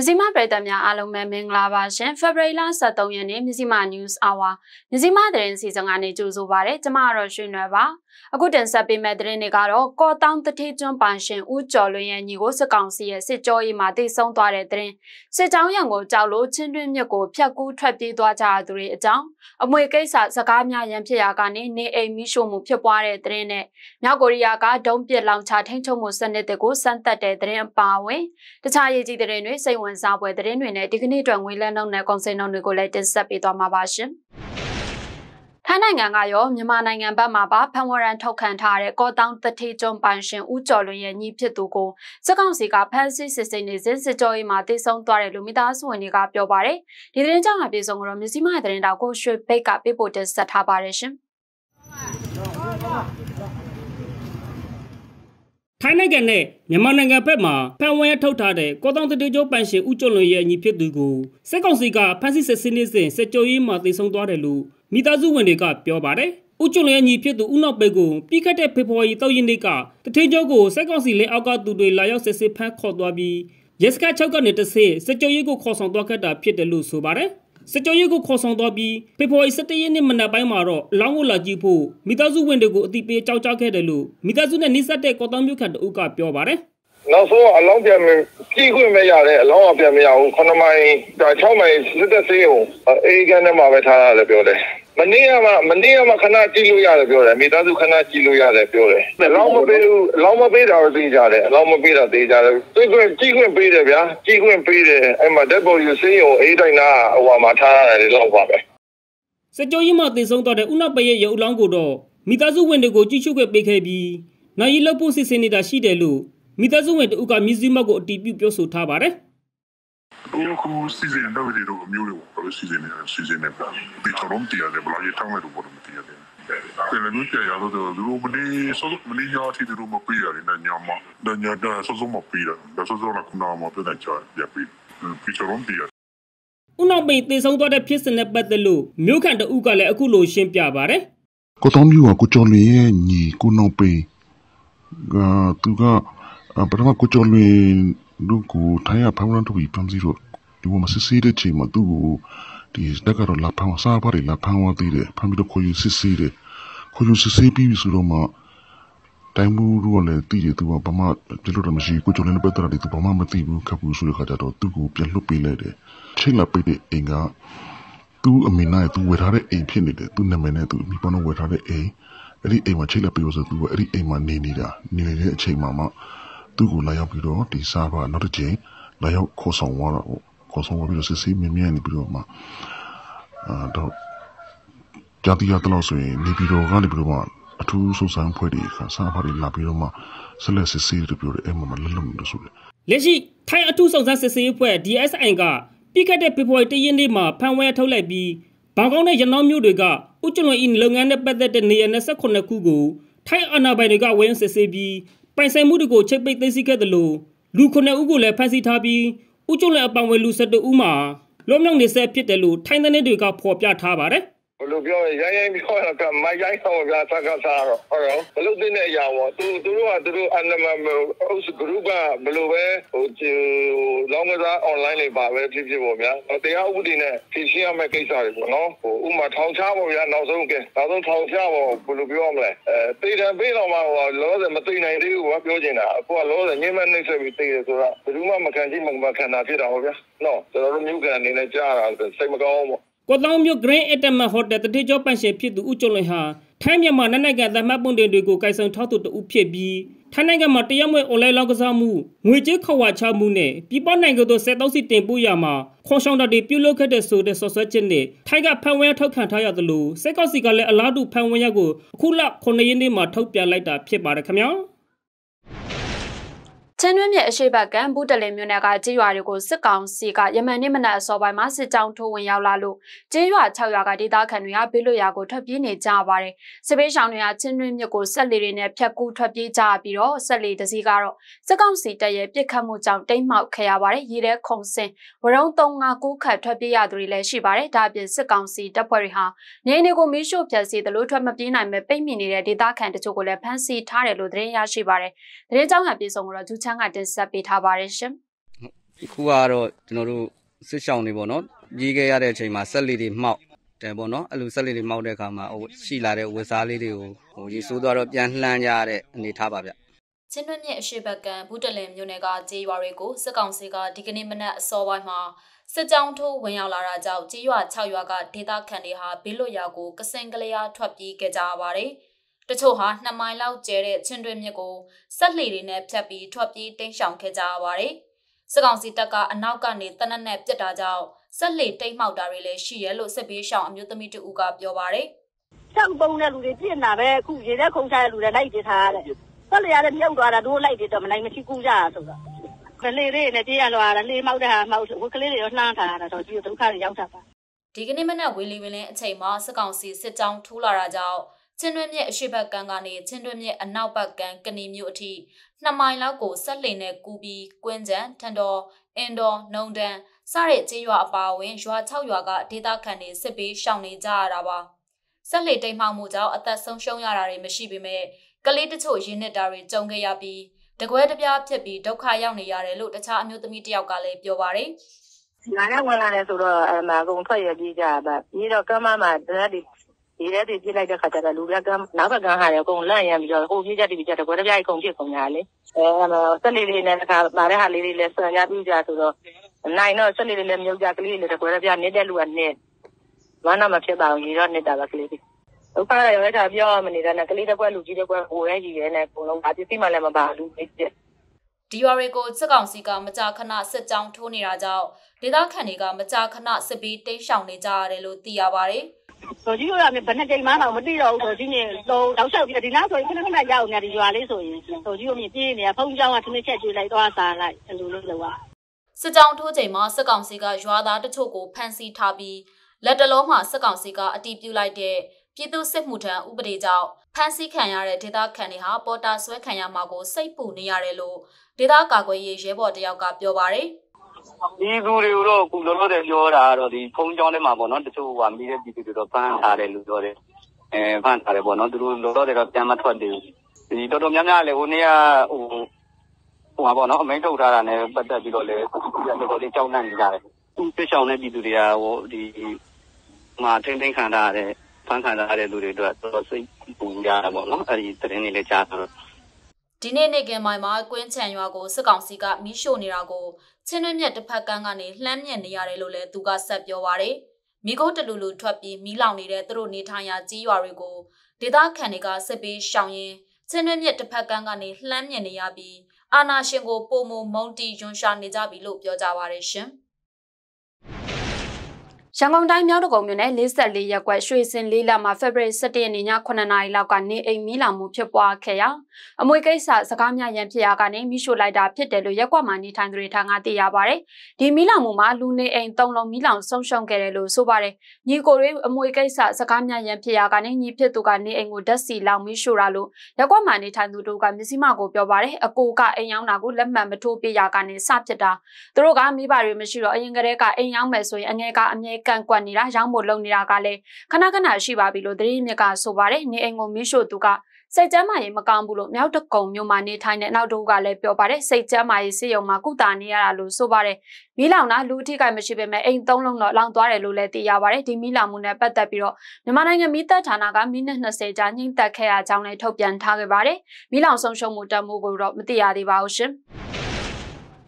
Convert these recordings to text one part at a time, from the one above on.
မြစီမပြည်သက်များအားလုံးပဲမင်္ဂလာပါရှင်ဖေဖော်ဝါရီလ23ရက်နေ့မြစီမ News Hour မြစီမသတင်းစီစဉ်ကနေကြိုဆိုပါရစေကျွန်မကတော့ရွှေနွယ်ပါ အခုတင်ဆက်ပေးမယ့်သတင်းတွေကတော့ကော်တောင်းတတိကျွန်းပန်ရှင်ဦးကျော်လွင်ရဲ့ညီကိုစစ်ကောင်စီရဲ့စစ်ကြောရေးမှာတိတ်ဆုံးသွားတဲ့သတင်းစစ်ကြောင်းရံကိုကြောက်လို့ချင်းတွင်းမြစ်ကိုဖျက်ကူးထွက်ပြေးသွားကြသူတွေအကြောင်းအမွေကိစ္စစကားများရန်ဖြစ်ရာကနေနေအိမ်မိရှို့မှုဖြစ်ပွားတဲ့သတင်းနဲ့မြောက်ကိုရီးယားကဒုံးပစ်လောင်ချထိန်းချုပ်မှုစနစ်တွေကိုစမ်းသပ်တဲ့သတင်းအပါအဝင်တခြားရေးကြီးသတင်းတွေစိတ်ဝင်စားပွဲသတင်းတွေနဲ့ဒီကနေ့အတွက်ငွေလဲနှုန်းနဲ့ကုန်စည်နှုန်းတွေကိုလည်းတင်ဆက်ပေးသွားမှာပါရှင်။ ထိုင်းနိုင်ငံကရောမြန်မာနိုင်ငံဘက်မှပါဖန်ဝရန်ထုတ်ခံထားတဲ့ကောတောင်းတတိကျွန်းပိုင်ရှင်ဦးကျော်လွင်ရဲ့ညီဖြစ်သူကိုစစ်ကောင်စီကဖမ်းဆီးစစ်ဆေးနေစဉ်စစ်ကြောရေးမှာတည်ဆုံသွားတယ်လို့မိသားစုဝင်တွေကပြောပါတယ်။ဒီသတင်းကြောင့်အပြေဆုံးကတော့မြစီမရဲ့သတင်းတောက်ကိုရွှေဘိတ်ကပေးပို့တင်ဆက်ထားပါတယ်ရှင်။ထိုင်းနိုင်ငံနဲ့မြန်မာနိုင်ငံဘက်မှဖန်ဝဲထုတ်ထားတဲ့ကောတောင်တတေကျိုးပန်ရှင်ဦးကျော်လွန်ရဲ့ညီဖြစ်သူကိုစစ်ကောင်စီကဖမ်းဆီးစစ်ဆေးနေစဉ်စစ်ကြောရေးမှာတည်ဆုံသွားတယ်လို့ မိသားစုဝင်တွေကပြောပါတယ်။ဦးကျွလွန်ရဲ့ညီဖြစ်သူဦးနောက်ပေကိုပြီးခတ်တဲ့ဖေဖော်ဝါရီတောက်ရင်နေ့ကတထေးကျောကိုစက်ကောင်စီလက်အောက်ကသူတွေလာရောက်စစ်ဆေးဖမ်းခေါ်သွားပြီးရက်စက6ကနေတဆေစကြိုရေးကိုခေါ်ဆောင်သွားခဲ့တာဖြစ်တယ်လို့ဆိုပါတယ်။စကြိုရေးကိုခေါ်ဆောင်သွားပြီးဖေဖော်ဝါရီ17ရက်နေ့မနက်ပိုင်းမှာတော့အလောင်းကိုလာကြည့်ဖို့မိသားစုဝင်တွေကိုအတိပေးကြောက်ကြောက်ခဲ့တယ်လို့မိသားစုနဲ့နှိစက်တဲ့ကော်တောင်မြို့ခန့်တအုပ်ကပြောပါတယ်။နောက်ဆုံးအလောင်းပြန်ကြည့်ခွင့်မရတဲ့အလောင်းကပြန်မရဘူး9မိုင်6မိုင်စစ်တဲ့ဆေးကိုအေးကန်ထဲမှာပဲထားရတယ်ပြောတယ် မနေ့ကမှမနေ့ကမှခဏကြည့်လို့ရတယ်ပြောတယ်မိသားစုခဏကြည့်လို့ရတယ်ပြောတယ်အလောင်းမပေးဘူးအလောင်းမပေးတာကိုသိကြတယ်အလောင်းမပေးတာသိကြတယ်သိခွင့်ကြည့်ခွင့်ပေးတယ်ဗျာကြည့်ခွင့်ပေးတယ်အဲ့မှာ dead body ဆေးရုံအေးတိုင်းနာဟိုမှာထားရတယ်လို့ပါပဲစကြိုကြီးမှတည်ဆုံးတော့တဲ့ဥနာပရဲ့ရုပ်အလောင်းကိုတော့မိသားစုဝင်တွေကိုကြည့်ရှုခွင့်ပေးခဲ့ပြီးနိုင်ရီလောက်ဖို့စစ်စင်နေတာရှိတယ်လို့မိသားစုဝင်တို့ကမြစည်းမတ်ကိုအတီးပြုပြောဆိုထားပါတယ် အခုစီစဉ်တော့ဒီလိုမျိုးတွေပေါ့စီစဉ်နေစီစဉ်နေတာဒီချောင်းတရားတယ်ဘလာရထောင်းလိုက်တော့ဘာလို့မတရားတယ်ပြန်လည်းကြရတော့သူတို့မနေစောမနေရတီသူတို့မပြေရတယ်ညမှာညတာစောစောမပြေတယ်ဒါစောစောကခုနမှာပြတဲ့ချာပြပြီးပြီးချောင်းတရားဦးနောက်ပိန်တေဆုံးသွားတဲ့ဖြစ်စဉ်နဲ့ပတ်သက်လို့မြို့ခံတအုပ်ကလည်းအခုလိုရှင်းပြပါဗျ။ကိုတောင်းမျိုးကကိုကျော်လင်းရဲ့ညီကိုနောက်ပိန်ကသူကပထမကိုကျော်လင်းလူကိုထိုင်းရဖောင်းလန်းထုတ်ပြီးပမ်းစီတော့ ဒီမစစ်ဆေးတဲ့ချိန်မှာသူ့ကိုဒီတက်ကတော့လာဖမ်းစားပါတယ်လာဖမ်းသွားသေးတယ်ဖမ်းပြီးတော့ခေါ်ယူစစ်ဆေးတယ်ခေါ်ယူစစ်ဆေးပြီးပြီဆိုတော့မှတိုင်းမှုတို့ကလည်းတည်တယ်သူကဘာမှပြလို့တော့မရှိကိုကျော်လည်းပတ်သက်တယ်သူဘာမှမသိဘူးခပ်ဘူးဆိုတဲ့ခါကျတော့သူ့ကိုပြန်လွတ်ပေးလိုက်တယ်ချိန်လာပိတ်တဲ့အိမ်ကသူ့အမေနဲ့သူဝယ်ထားတဲ့အိမ်ဖြစ်နေတယ်သူ့နာမည်နဲ့သူမိဘနဲ့ဝယ်ထားတဲ့အိမ်အဲ့ဒီအိမ်မှာချိန်လာပိတ်လို့ဆိုသူကအဲ့ဒီအိမ်မှာနေနေတာနေနေတဲ့အချိန်မှာမှသူ့ကိုလာရောက်ပြီးတော့ဒီစားပါနောက်တစ်ချိန်လာရောက်ခေါ်ဆောင်သွားတာပေါ့ ခေါ်ဆောင်ပြီးတော့စစ်ဆေးမြင်မြန်နေပြီးတော့မှအာတော့ကြာတိရတော့ဆိုရင်နေပြီးတော့ကနေပြီးတော့မှအထူးစုံစမ်းဖွဲ့တွေကစားပါတွေလာပြီးတော့မှဆက်လက်စစ်ဆေးတယ်ပြောတယ်အဲ့မှာလက်လုံလို့ဆိုတယ်လက်ရှိထိုင်းအထူးစုံစမ်းစစ်ဆေးဖွဲ့ DSI ကပြီးခဲ့တဲ့ဖေဖော်ဝါရီတရက်နေ့မှာဖန်ဝဲထုတ်လိုက်ပြီးဘန်ကောက်နဲ့ရနောင်းမြို့တွေကဥကျွလွန်အင်းလုပ်ငန်းနဲ့ပတ်သက်တဲ့နေရာ28ခုကိုထိုင်းအာဏာပိုင်တွေကဝိုင်းစစ်ဆေးပြီးပိုင်ဆိုင်မှုတွေကိုချိတ်ပိတ်သိမ်းဆည်းခဲ့တယ်လို့လူ9ဦးကိုလည်းဖမ်းဆီးထားပြီး ဦးကျုံလည်းအပောင်ဝဲလူ12ဦးမှာလွတ်မြောက်နေဆက်ဖြစ်တယ်လို့ထိုင်းတဲ့တွေကဖော်ပြထားပါတယ် ဘလို့ပြောရိုင်းရိုင်းပြောရတာမရိုင်းဆောင်ပြသက်ကစားတော့ဟုတ်ရောဘလို့တင်းတဲ့အရာပေါ့သူသူတို့ကသူတို့အန်နမအုပ် group ကဘလို့ပဲဟိုလောင်းကစား online လေးပါပဲဖြစ်ဖြစ်ပေါ့ဗျာတရားဥပဒေနဲ့ဖြည့်ရှင်းရမယ့်ကိစ္စတွေပေါ့နော်ဟိုဥမာထောင်ချပေါ့ဗျာနောက်ဆုံးကဲနောက်ဆုံးထောင်ချပေါ့ဘလို့ပြောမလဲအဲတေးတယ်ပေးတော့မှဟိုလောဆယ်မသိနိုင်သေးဘူးကွာပြောချင်တာအခုကလောဆယ်ညှင်းမနှိမ့်ဆက်ပြီးတေးတယ်ဆိုတော့ဘယ်သူမှမခံကြည့်မခံတာဖြစ်တာပေါ့ဗျာနော်ကျွန်တော်တို့မြို့ကန်အနေနဲ့ကြားတာစိတ်မကောင်းဘူးပေါ့ ကော့တောင်မြို့ Green Atom Hotel တတိကျော်ပန့်ရှင်ဖြစ်သူဦးကျော်လွင်ဟာထိုင်းမြန်မာနိုင်ငံကသမတ်ပွန်တွေကိုကိုင်ဆောင်ထောက်သူတဦးဖြစ်ပြီးထိုင်းနိုင်ငံမှာတရက်မွေအွန်လိုင်းလောက်ကစားမှုငွေကြေးခွာချမှုနဲ့ပြည်ပနိုင်ငံတို့ဆက်တော့စီတင်ပို့ရမှာခေါ်ဆောင်တာတွေပြုလုပ်ခဲ့တဲ့ဆိုတဲ့ဆော့ဆွဲချက်နဲ့ထိုင်းကဖန်ဝဲထောက်ခံထားရသလိုစက်ကောက်စီကလည်းအလားတူဖန်ဝဲရက်ကိုအခုလ9ရက်နေ့မှာထုတ်ပြန်လိုက်တာဖြစ်ပါတယ်ခင်ဗျာ ချင်းတွင်းမြစ်အရှိတ်ဘက်ကဘူးတလင်မြို့နယ်ကကြေးရွာတွေကိုစစ်ကောင်စီကယမန်နေ့မနက်အစောပိုင်းမှာစစ်ကြောင်းထိုးဝင်ရောက်လာလို့ကြေးရွာ6ရွာကဒေသခံတွေကဘေးလွတ်ရာကိုထွက်ပြေးနေကြပါတယ်။စစ်ပေးရှောင်းတွေကချင်းတွင်းမြစ်ကိုဆက်လီတွေနဲ့ဖြတ်ကူးထွက်ပြေးကြပြီးတော့ဆက်လီတစည်းကတော့စစ်ကောင်စီတပ်ရဲ့ပစ်ခတ်မှုကြောင့်တိမ်းမှောက်ခဲ့ရပါတယ်။ရေထဲခုံစင်ဝရုံ359ခတ်ထွက်ပြေးရသူတွေလည်းရှိပါတယ်။ဒါအပြင်စစ်ကောင်စီတပ်ဖွဲ့တွေဟာနေအိမ်တွေကိုမီးရှို့ဖျက်ဆီးသလိုထွက်မပြေးနိုင်မဲ့ပိတ်မိနေတဲ့ဒေသခံတချို့ကိုလည်းဖမ်းဆီးထားတယ်လို့သတင်းရရှိပါတယ်။သတင်းကြောင်းဟန်ပြေဆုံးကိုတော့ဂျူချန်းကတင်ဆက်ပေးထားပါတယ်ရှင်။ခုကတော့ကျွန်တော်တို့စစ်ရှောင်းနေပေါ့နော်ကြီးခဲ့ရတဲ့အချိန်မှာဆက်လီတွေမှောက်တယ်ပေါ့နော်အဲ့လိုဆက်လီတွေမှောက်တဲ့အခါမှာဟိုရှိလာတဲ့ဝက်စားလေးတွေကိုဟိုရေဆိုးသွားတော့ပြန်လှမ်းကြရတဲ့အနေထားပါဗျချင်းတွင်းမြစ်အရှိဘက်ကံဘူးတလင်မြို့နယ်ကကြေးရွာတွေကိုစစ်ကောင်စီကဒီကနေ့မနက်အစောပိုင်းမှာစစ်ကြောင်းထိုးဝင်ရောက်လာတာကြောင့်ကြေးရွာ6ရွာကဒေသခံတွေဟာဘေးလွတ်ရာကိုကစင်ကလေးအားထွက်ပြေးခဲ့ကြရပါတယ်။ တချို့ဟာ2မိုင်လောက်ကျဲတဲ့ချင်းတွင်းမြစ်ကိုဆက်လှေတွေနဲ့ဖြတ်ပြီးထွက်ပြေးတိမ်းရှောင်ခဲ့ကြရပါတယ်။စစ်ကောင်စီတပ်ကအနောက်ကနေတနက်နဲ့ပြစ်တာကြောင့်ဆက်လှေတိတ်မှောက်တာတွေလည်းရှိရဲလို့စစ်ဘေးရှောင်အမျိုးသမီးတူကပြောပါတယ်။စောက်ပုံတဲ့လူတွေပြစ်နာပဲအခုရေထဲခုံချတဲ့လူတွေလိုက်ပြထားရတယ်။ဆက်လေရတဲ့မြုပ်သွားတာတို့လိုက်ပြတော့မနိုင်မရှိကူးကြတာဆိုတော့ကလေးလေးနဲ့ပြေးရလွာတာလေးမောက်တဲ့ဟာမောက်ဝကလေးတွေရောနှမ်းထားတာတော့ဒီဒုက္ခတွေရောက်တာပါဒီကနေ့မနက်ဝေလီဝင်းလင်းအချိန်မှာစစ်ကောင်စီစစ်ကြောင်းထိုးလာတာကြောင့် ချင်းတွင်းမြစ်အရှိဘက်ကမ်းကနေချင်းတွင်းမြစ်အနောက်ဘက်ကမ်းကနေမြို့အထိနှစ်မိုင်လောက်ကိုဆက်လင်နဲ့ကူပြီးကွင်းကျန်ထန်တော်အင်တော်နှုံတန်းစတဲ့ကျေးရွာအပါအဝင်ရွာ6ရွာကဒေသခံတွေစစ်ပေးရှောင်နေကြရတာပါဆက်လေတိမ်မှောက်မှုကြောင့်အသက်ဆုံးရှုံးရတာတွေမရှိပေမဲ့ကလေးတချို့ရင်းနှစ်တာတွေကြုံခဲ့ရပြီးတကွဲတပြားဖြစ်ပြီးဒုက္ခရောက်နေရတယ်လို့တခြားအမျိုးသမီးတယောက်ကလည်းပြောပါတယ်။ငါကဝင်လာတယ်ဆိုတော့အမအကုန်ထွက်ရပြေးကြပါပြီးတော့ကမ်းမမှာတရက်ဒီဒီ ရက်ဒီပြစ်လိုက်တဲ့ခါကျတော့လူတွေကနောက်ဘက်ကဟာရအကုန်လန့်ရမ်းပြီးတော့ဟိုပြေးကြတိပြေးကြတကွဲတပြားအကုန်ပြစ်ကုန်ကြလေအဲအမဆက်လေးလေးနဲ့တခါမာတဲ့ဟာလေးလေးလည်းဆန်ကြပြီးကြဆိုတော့နိုင်တော့ဆက်လေးလေးလည်းမြုပ်ကြကလေးလေးတကွဲတပြားနေတဲ့လူကနဲ့မနာမဖြစ်ပါဘူးရေတော့နေတာပါကလေးလေးဒုက္ခရရတာပြောမနေတာနဲ့ကလေးတစ်ခွက်လူကြီးတစ်ခွက်ဟိုရဲကြီးရဲနဲ့အကုန်လုံးဘာပစ္စည်းမှလည်းမပါလူကြီးပြဒီရွာတွေကိုစစ်ကောင်စီကမကြာခဏစစ်ကြောင်းထိုးနေတာကြောင့်ဒေသခံတွေကမကြာခဏစစ်ပြီးတိတ်ရှောင်နေကြရတယ်လို့သိရပါတယ်။ ဆိုကြီးကဘယ်နှစ်ကြိမ်မှတော့မသိတော့ဘူးဆိုကြီးနေတော့တောက်လျှောက်ပြီးဒီနားဆိုရင် ခဏခဏရောက်နေတယ်ရွာလေးဆိုရင်ဆိုကြီးကမြပြေးနေဖုန်းကြောင်းကတစ်နှစ်ချက်ကျွေးလိုက် သွားစားလိုက်အလိုလိုလောက်စစ်ကြောင်းထိုးချိန်မှာ စစ်ကောင်စီက ရွာသားတချို့ကို ဖမ်းဆီးထားပြီးလက်တလုံးမှာ စစ်ကောင်စီက အတီးပြုလိုက်တဲ့ ပြည်သူစစ်မှုထမ်းဥပဒေကြောင့် ဖမ်းဆီးခံရတဲ့ ဒေသခံတွေဟာ ပေါ်တာဆွဲခံရမှာကို စိတ်ပူနေရတယ်လို့ ဒေသကာကွယ်ရေး ရဲဘော်တယောက်က ပြောပါတယ် ဒီသူတွေကိုတော့ အခုလောလောဆယ်ပြောတာကတော့ဒီဖုံးကြောင်းထဲမှာပေါ့နော် တချို့ကမိတဲ့ပြည်သူတွေတော့ ဖမ်းထားတယ်လို့ပြောတယ်အဲဖမ်းထားတယ်ပေါ့နော် သူတို့လောလောဆယ်တော့ ပြန်မထွက်သေးဘူးဒီတော်တော်များများလည်း ဟိုနေ့ကဟိုဟိုပါပေါ့နော်အမိန့်ထုတ်ထားတာနဲ့ ပတ်သက်ပြီးတော့လည်း တော်တော်လေး ကြောက်လန့်နေကြတယ်သူပြစ်ဆောင်တဲ့ ပြည်သူတွေကဟိုဒီမှာထိမ့်သိမ်းခံထားရတဲ့ဖမ်းခံရတဲ့လူတွေအတွက် တော်တော်စိတ်ပူကြတာပေါ့နော် အဲ့ဒီသတင်းတွေလည်း ကြားတော့ ဒီနေ့ နေ့ကင်းပိုင်းမှာ ကွင်းချံရွာကို စစ်ကောင်စီက မီးရှို့နေတာကို ချင်းတွင်းမြက်တစ်ဖက်ကန်းကနေလှမ်းမြက်နေရတယ်လို့လည်းသူကဆက်ပြောပါရယ်မိခိုးတလူလူထွက်ပြီးမီးလောင်နေတဲ့သူတို့နေထိုင်ရာကြီးရွာတွေကိုဒေသခံတွေကစစ်ပေးရှောင်ရင်းချင်းတွင်းမြက်တစ်ဖက်ကန်းကနေလှမ်းမြက်နေရပြီးအာနာရှင်ကိုပုံမမုံတီယွန်ရှာနေကြပြီလို့ပြောကြပါရယ်ရှင်။ ရန်ကုန်တိုင်းမြောက်တကုံမြို့နယ်44ရပ်ကွက်ရွှေစင်လေးလမှာဖေဖော်ဝါရီ17ရက်နေ့ည9နာရီလောက်ကနေအိမ်မီးလောင်မှုဖြစ်ပွားခဲ့ရာအမွေကိစ္စစကားများရန်ဖြစ်ရာကနေမိရှို့လိုက်တာဖြစ်တယ်လို့ရက်ကွက်မှာနေထိုင်သူတွေထံကသိရပါတယ်။ဒီမီးလောင်မှုမှာလူနေအိမ်၃လုံးမီးလောင်ဆုံးရှုံးခဲ့တယ်လို့ဆိုပါတယ်။ညီကိုတွေအမွေကိစ္စစကားများရန်ဖြစ်ရာကနေညီဖြစ်သူကနေအိမ်ကိုဓာတ်စီလောင်မီးရှို့တာလို့ရက်ကွက်မှာနေထိုင်သူတို့ကမျက်စိမှကိုပြောပါတယ်။အကိုကအိမ်ရောက်တာကိုလက်မှတ်မထိုးပြရာကနေစဖြစ်တာ။သူတို့ကမိဘတွေမရှိတော့အရင်ကတည်းကအိမ်ရောက်မယ်ဆိုရင်အငယ်ကအမြဲကန့်ကွက်နေတာရောင်းဖို့လုပ်နေတာကလည်းခဏခဏရှိပါပြီလို့သတင်းမြစ်ကဆိုပါတယ်။နေအိမ်ကိုမီးရှို့သူကစိတ်ကျမ်းမာရေးမကောင်းဘူးလို့မြောက်တကုံမြို့မှာနေထိုင်တဲ့နောက်တူကလည်းပြောပါတယ်စိတ်ကျမ်းမာရေးစေယုံမှာကုသနေရတာလို့ဆိုပါတယ်မီးလောင်တာလူအထိကမရှိပေမဲ့အိမ်သုံးလုံးတော့လောင်သွားတယ်လို့လည်းသိရပါတယ်ဒီမီးလောင်မှုနဲ့ပတ်သက်ပြီးတော့မြန်မာနိုင်ငံမီးတပ်ဌာနကမိနစ်20ကြာညှိတက်ခဲ့ရကြောင်းလည်းထုတ်ပြန်ထားခဲ့ပါတယ်မီးလောင်ဆုံးရှုံးမှုတက်မှုကိုတော့မသိရသေးပါဘူးရှင်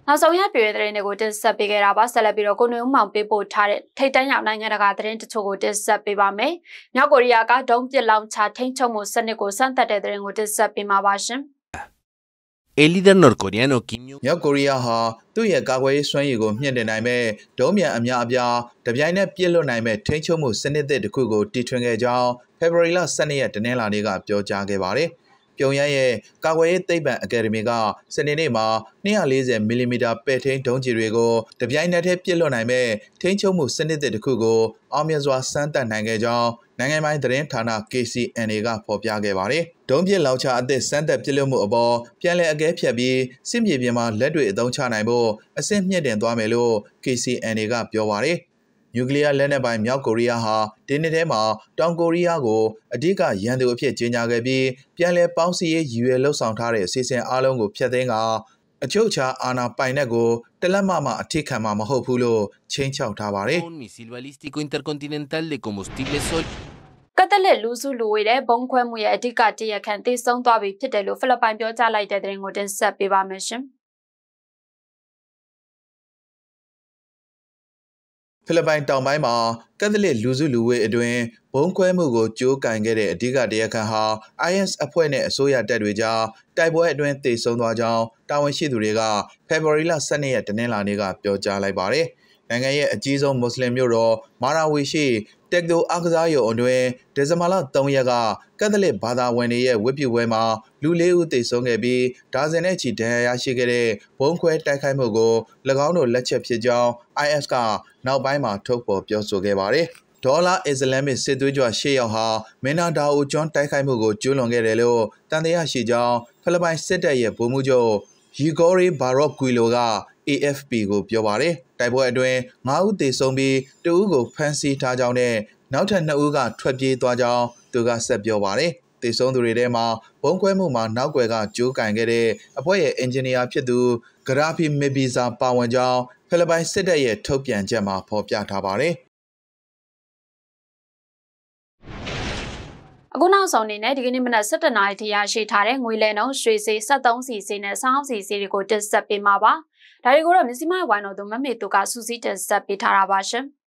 နောက်ဆုံးရပြည်တဲ့တွေကိုတင်ဆက်ပေးခဲ့တာပါဆက်လက်ပြီးတော့ကိုနေဦးမောင်ပေးပို့ထားတဲ့ထိတ်တန့်ရောက်နိုင်ငံတကာသတင်းတချို့ကိုတင်ဆက်ပေးပါမယ်။မြောက်ကိုရီးယားကဒုံးပစ်လောင်ချထိန်းချုပ်မှုစနစ်ကိုစမ်းသပ်တဲ့သတင်းကိုတင်ဆက်ပေးမှာပါရှင်။ El líder norcoreano Kim Jong မြောက်ကိုရီးယားဟာသူ့ရဲ့ကာကွယ်ရေးစွမ်းရည်ကိုမြင့်တင်နိုင်မဲ့ဒုံးမြန်အများအပြားတပြိုင်နက်ပြစ်လွတ်နိုင်မဲ့ထိန်းချုပ်မှုစနစ်သစ်တစ်ခုကိုတီထွင်ခဲ့ကြောင်းဖေဖော်ဝါရီလ12ရက်တနင်္လာနေ့ကပြောကြားခဲ့ပါတယ်။ ပြုံရန်ရဲ့ကာကွယ်ရေးသိပ္ပံအကယ်ဒမီကစနေနေ့မှာ240မီလီမီတာပဲ့ထိန်းဒုံးကျည်တွေကိုတပြိုင်နက်တည်းပစ်လွှတ်နိုင်မဲ့ထိန်းချုပ်မှုစနစ်တစ်ခုကိုအောင်မြင်စွာစမ်းသပ်နိုင်ခဲ့ကြောင်းနိုင်ငံပိုင်သတင်းဌာန KCNA ကဖော်ပြခဲ့ပါတယ်။ဒုံးပစ်လောင်ချအသစ်စမ်းသပ်ပစ်လွှတ်မှုအပေါ်ပြန်လည်အကဲဖြတ်ပြီးစစ်မြေပြင်မှာလက်တွေအသုံးချနိုင်ဖို့အဆင့်မြင့်တင်သွားမယ်လို့ KCNA ကပြောပါတယ်။ နျူကလ িয়ার လက်နက်ပိုင်မြောက်ကိုရီးယားဟာဒီနှစ်ထဲမှာတောင်ကိုရီးယားကိုအဓိကရန်သူအဖြစ်ကြေညာခဲ့ပြီးပြန်လည်ပေါင်းစည်းရေးရည်ရွယ်လှုပ်ဆောင်ထားတဲ့အစီအစဉ်အလုံးကိုဖျက်သိမ်းကအချုပ်ချာအာဏာပိုင်တဲ့ကိုတလက်မမအထိခံမှာမဟုတ်ဘူးလို့ချင်းချောက်ထားပါတယ် Un misil balístico intercontinental de combustible sólido. ကက်သလစ်လူစုလူဝေးတဲ့ဘုံခွဲမှုရဲ့အဓိကတရခန့်သိဆုံးသွားပြီဖြစ်တယ်လို့ဖိလစ်ပိုင်ပြောကြားလိုက်တဲ့တဲ့ရင်ကိုတင်ဆက်ပေးပါမယ်ရှင်။ ဖိလစ်ပိုင်တောင်ပိုင်းမှာကက်သလစ်လူစုလူဝေးအတွင်းဘုံခွဲမှုကိုကြိုးကင်ခဲ့တဲ့အဓိကတရားခံဟာ IS အဖွဲ့နဲ့အစိုးရတပ်တွေကြားတိုက်ပွဲအတွင်းတေဆုံးသွားကြောင်းတာဝန်ရှိသူတွေကဖေဖော်ဝါရီလ12ရက်တနင်္လာနေ့ကပြောကြားလိုက်ပါတယ်။ နိုင်ငံရဲ့အကြီးဆုံးမွတ်စလင်မြို့တော်မာရာဝီရှိတက်ဒိုအားကစားရုံအတွင်းဒီဇင်ဘာလ3ရက်ကကက်သလစ်ဘာသာဝင်တွေရဲ့ဝတ်ပြုပွဲမှာလူလေးဦးသေဆုံးခဲ့ပြီးဒါဇင်နဲ့ချီဒဏ်ရာရရှိခဲ့တဲ့ဘုံခွဲတိုက်ခိုက်မှုကို၎င်းတို့လက်ချက်ဖြစ်ကြောင်း IS ကနောက်ပိုင်းမှာထုတ်ဖော်ပြောဆိုခဲ့ပါတယ်။ဒေါ်လာအစ္စလာမစ်စစ်သွေးကြွရှေ့ရောက်ဟာမင်နာဒါအိုကျွန်းတိုက်ခိုက်မှုကိုကျူးလွန်ခဲ့တယ်လို့တန်တရားရှိကြောင်းဖိလစ်ပိုင်စစ်တပ်ရဲ့ဗိုလ်မှူးချုပ်ရီဂိုရီဘာရော့ကွီလိုက AFP ကိုပြောပါတယ်တိုက်ပွဲအတွင်း9ဦးသေဆုံးပြီး2ဦးကိုဖမ်းဆီးထားကြောင်းနဲ့နောက်ထပ်2ဦးကထွက်ပြေးသွားကြောင်းသူကဆက်ပြောပါတယ်တေဆုံးသူတွေထဲမှာဘုံခွဲမှုမှာနောက်ွယ်ကကြိုးကင်ခဲ့တဲ့အဖွဲ့ရဲ့အင်ဂျင်နီယာဖြစ်သူဂရာဖီမီဘီဇာပါဝင်ကြောင်းဖိလစ်ပိုင်စစ်တပ်ရဲ့ထုတ်ပြန်ချက်မှာဖော်ပြထားပါတယ် အခုနောက်ဆုံးအနေနဲ့ဒီကနေ့မနက်7:00နာရီထိရရှိထားတဲ့ငွေလဲနှုန်းရွှေစီ73စီစီနဲ့စောင်းစီစီတွေကိုတက်ဆက်ပေးမှာပါ။ဒါတွေကိုတော့မြစီမဝိုင်းတော်သူမမေတူကစူးစီးတက်ဆက်ပေးထားတာပါရှင်။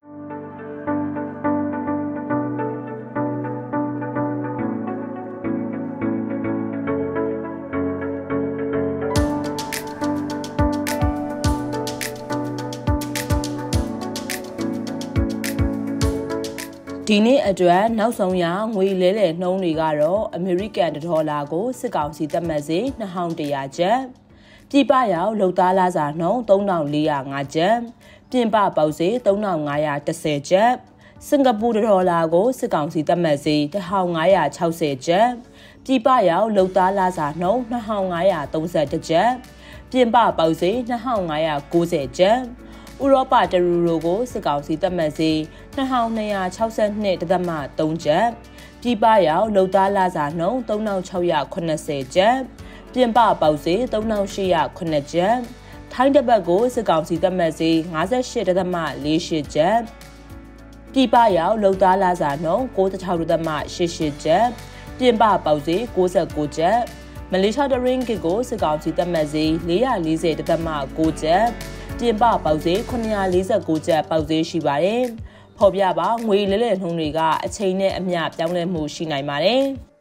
ဒီနေ့အတွက်နောက်ဆုံးရငွေလဲလှယ်နှုန်းတွေကတော့အမေရိကန်ဒေါ်လာကိုစစ်ကောင်စီသတ်မှတ်စေ2100ကျပ်ပြည်ပရောက်လုံသားလာစာနှုန်း3405ကျပ်ပြင်ပပေါက်စေ3510ကျပ်စင်ကာပူဒေါ်လာကိုစစ်ကောင်စီသတ်မှတ်စေ1560ကျပ်ပြည်ပရောက်လုံသားလာစာနှုန်း2531ကျပ်ပြင်ပပေါက်စေ2590ကျပ်ဥရောပတရူရိုကိုစစ်ကောင်စီသတ်မှတ်စေ 2262တသမ3ကျပ်ပြည်ပရောက်လုံသားလာစာနှုန်း3680ကျပ်ပြင်ပပေါက်စေ3809ကျပ်ထိုင်းတပတ်ကိုစစ်ကောင်စီသတ်မှတ်စေ58တသမ48ကျပ်ပြည်ပရောက်လုံသားလာစာနှုန်း96တသမ88ကျပ်ပြင်ပပေါက်စေ69ကျပ်မလေးရှားဒရင်းကစ်ကိုစစ်ကောင်စီသတ်မှတ်စေ440တသမ9ကျပ်ပြင်ပပေါက်ဈေး949ကျပ်ပေါက်ဈေးရှိပါတယ်။ ဖော်ပြပါငွေလဲလှယ်နှုန်းတွေကအချိန်နဲ့အမျှပြောင်းလဲမှုရှိနိုင်ပါတယ်။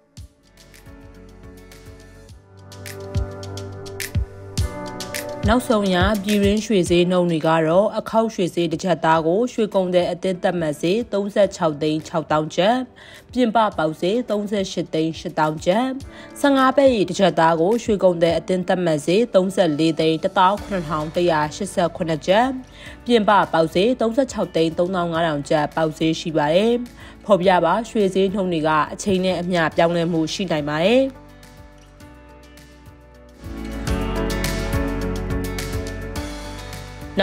နောက်ဆုံးရပြည်ရင်းရွှေဈေးနှုန်းတွေကတော့အခောက်ရွှေဈေးတစ်ချက်သားကိုရွှေကုန်တဲ့အသင်းသက်မှတ်ဈေး36သိန်း6000ကျပ်ပြင်ပပေါက်ဈေး38သိန်း8000ကျပ်15ပဲ့ရီတစ်ချက်သားကိုရွှေကုန်တဲ့အသင်းသက်မှတ်ဈေး34သိန်း18189ကျပ်ပြင်ပပေါက်ဈေး36သိန်း3500ကျပ်ပေါက်ဈေးရှိပါတယ်ဖော်ပြပါရွှေဈေးနှုန်းတွေကအချိန်နဲ့အမျှပြောင်းလဲမှုရှိနိုင်ပါတယ်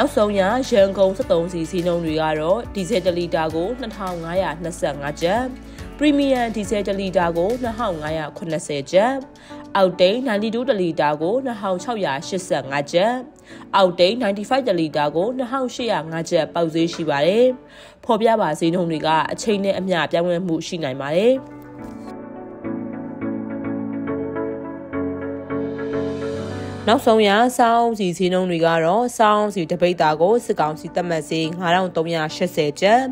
နောက်ဆုံးရရန်ကုန်73စီစီနှုန်းတွေကတော့ဒီဇယ်1လီတာကို2525ကျပ်ပရီမီယံဒီဇယ်1လီတာကို2580ကျပ်အောက်တိန်92တလီတာကို2685ကျပ်အောက်တိန်95တလီတာကို2805ကျပ်ပေါက်ဈေးရှိပါတယ်ဖော်ပြပါဈေးနှုန်းတွေကအချိန်နဲ့အမျှပြောင်းလဲမှုရှိနိုင်ပါတယ် နောက်ဆုံးရစောင်းစီဈေးနှုန်းတွေကတော့စောင်းစီတပိတ်တာကိုစစ်ကောင်စီသတ်မှတ်ဈေး9380ကျပ်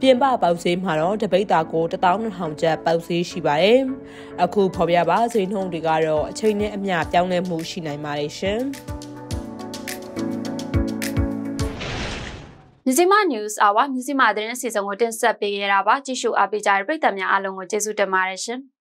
ပြင်ပပေါက်ဈေးမှာတော့တပိတ်တာကို12000ကျပ်ပေါက်ဈေးရှိပါတယ်အခုဖော်ပြပါဈေးနှုန်းတွေကတော့အချိန်နဲ့အမျှပြောင်းလဲမှုရှိနိုင်ပါတယ်ရှင်မြစီမ news hour မြစီမသတင်းအစီအစဉ်ကိုတင်ဆက်ပေးရတာပါကြည့်ရှုအားပေးကြတဲ့ပရိသတ်များအားလုံးကိုကျေးဇူးတင်ပါတယ်ရှင်